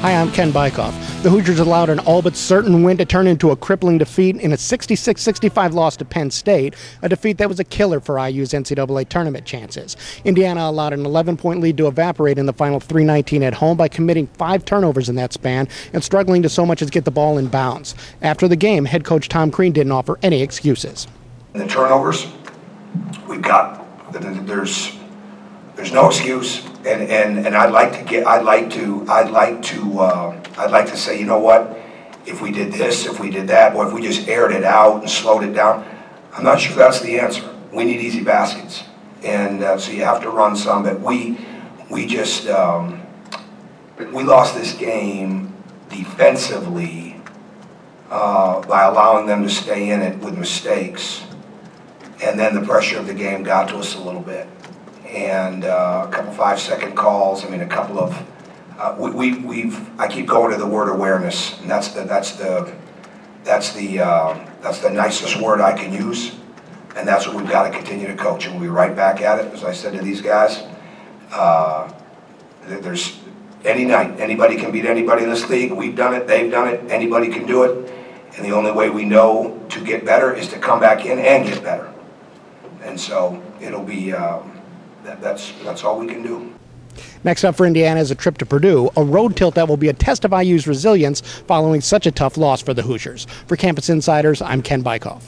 Hi, I'm Ken Bikoff. The Hoosiers allowed an all but certain win to turn into a crippling defeat in a 66 65 loss to Penn State, a defeat that was a killer for IU's NCAA tournament chances. Indiana allowed an 11 point lead to evaporate in the final 319 at home by committing five turnovers in that span and struggling to so much as get the ball in bounds. After the game, head coach Tom Crean didn't offer any excuses. The turnovers, we've got, there's, there's no excuse, and, and, and I'd like to get, I'd like to, I'd like to, uh, I'd like to say, you know what? If we did this, if we did that, or if we just aired it out and slowed it down, I'm not sure that's the answer. We need easy baskets, and uh, so you have to run some, but we, we just, um, we lost this game defensively uh, by allowing them to stay in it with mistakes. And then the pressure of the game got to us a little bit. And uh, a couple five-second calls, I mean, a couple of, uh, we, we, we've, I keep going to the word awareness, and that's the, that's the, that's the, uh, that's the nicest word I can use. And that's what we've got to continue to coach, and we'll be right back at it, as I said to these guys. Uh, There's, any night, anybody can beat anybody in this league. We've done it, they've done it, anybody can do it. And the only way we know to get better is to come back in and get better. And so it'll be, um, that, that's, that's all we can do. Next up for Indiana is a trip to Purdue, a road tilt that will be a test of IU's resilience following such a tough loss for the Hoosiers. For Campus Insiders, I'm Ken Bikoff.